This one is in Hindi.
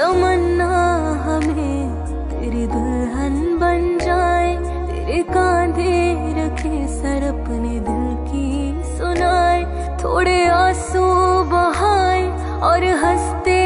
तमन्ना हमें, तेरी दुल्हन बन जाए, तेरे कांधे रखे सर अपने दिल की सुनाए, थोड़े आँसू बहाए और हँसते